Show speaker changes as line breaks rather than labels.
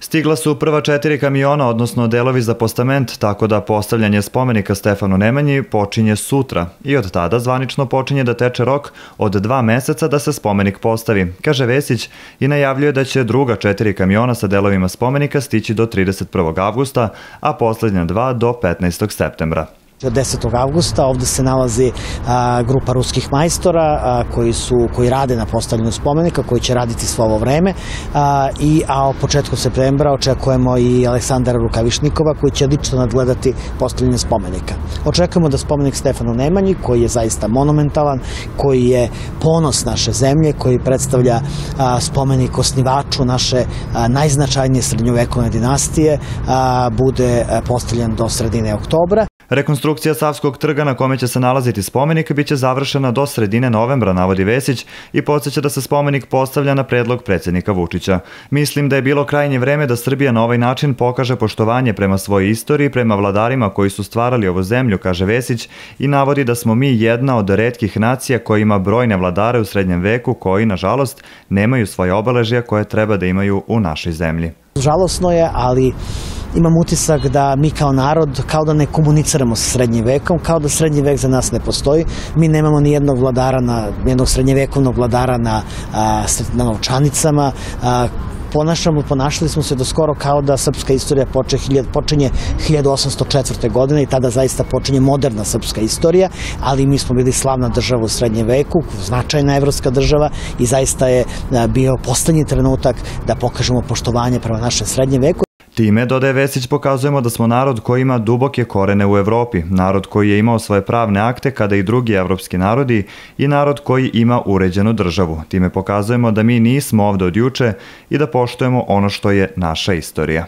Stigla su prva četiri kamiona, odnosno delovi za postament, tako da postavljanje spomenika Stefanu Nemanji počinje sutra i od tada zvanično počinje da teče rok od dva meseca da se spomenik postavi, kaže Vesić i najavljuje da će druga četiri kamiona sa delovima spomenika stići do 31. avgusta, a poslednja dva do 15. septembra.
10. avgusta ovde se nalazi a, grupa ruskih majstora a, koji su koji rade na postavljanju spomenika, koji će raditi svo ovo vreme a, i a o početku septembra očekujemo i Aleksandara Rukavišnikova koji će lično nadgledati postavljanje spomenika. Očekujemo da spomenik Stefanu Nemanji koji je zaista monumentalan, koji je ponos naše zemlje, koji predstavlja a, spomenik osnivaču naše a, najznačajnije srednjovekovne dinastije, a, bude postavljen do sredine oktobra.
Rekonstrukcija Savskog trga na kome će se nalaziti spomenik biće završena do sredine novembra, navodi Vesić, i podsjeća da se spomenik postavlja na predlog predsednika Vučića. Mislim da je bilo krajnje vreme da Srbija na ovaj način pokaže poštovanje prema svojoj istoriji, prema vladarima koji su stvarali ovu zemlju, kaže Vesić, i navodi da smo mi jedna od redkih nacija koja ima brojne vladare u srednjem veku koji, nažalost, nemaju svoje obeležja koje treba da imaju u našoj zemlji.
Žalosno je, ali imam utisak da mi kao narod kao da ne komuniciramo sa srednjim vekom, kao da srednji vek za nas ne postoji. Mi nemamo ni jednog vladara na, jednog srednjevekovnog vladara na, na novčanicama, a, ponašamo, ponašali smo se do skoro kao da srpska istorija počinje, počinje 1804. godine i tada zaista počinje moderna srpska istorija, ali mi smo bili slavna država u srednjem veku, značajna evropska država i zaista je bio poslednji trenutak da pokažemo poštovanje prema našem srednjem veku.
Time, dodaje Vesić, pokazujemo da smo narod koji ima duboke korene u Evropi, narod koji je imao svoje pravne akte kada i drugi evropski narodi i narod koji ima uređenu državu. Time pokazujemo da mi nismo ovde od juče i da poštujemo ono što je naša istorija.